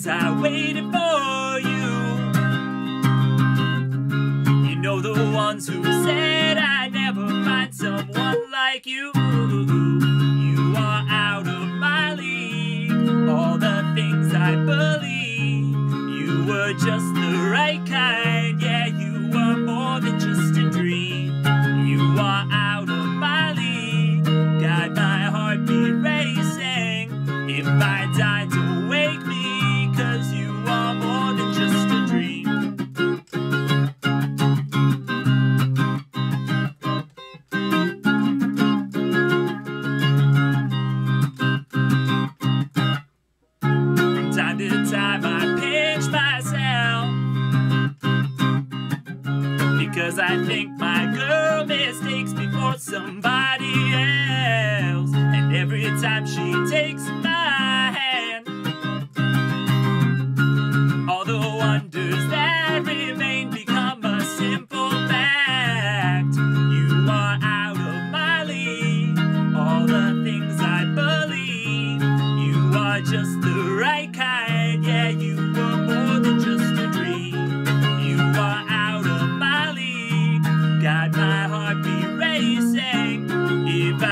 days I waited for you. You know the ones who said I'd never find someone like you. Cause I think my girl mistakes me for somebody else. And every time she takes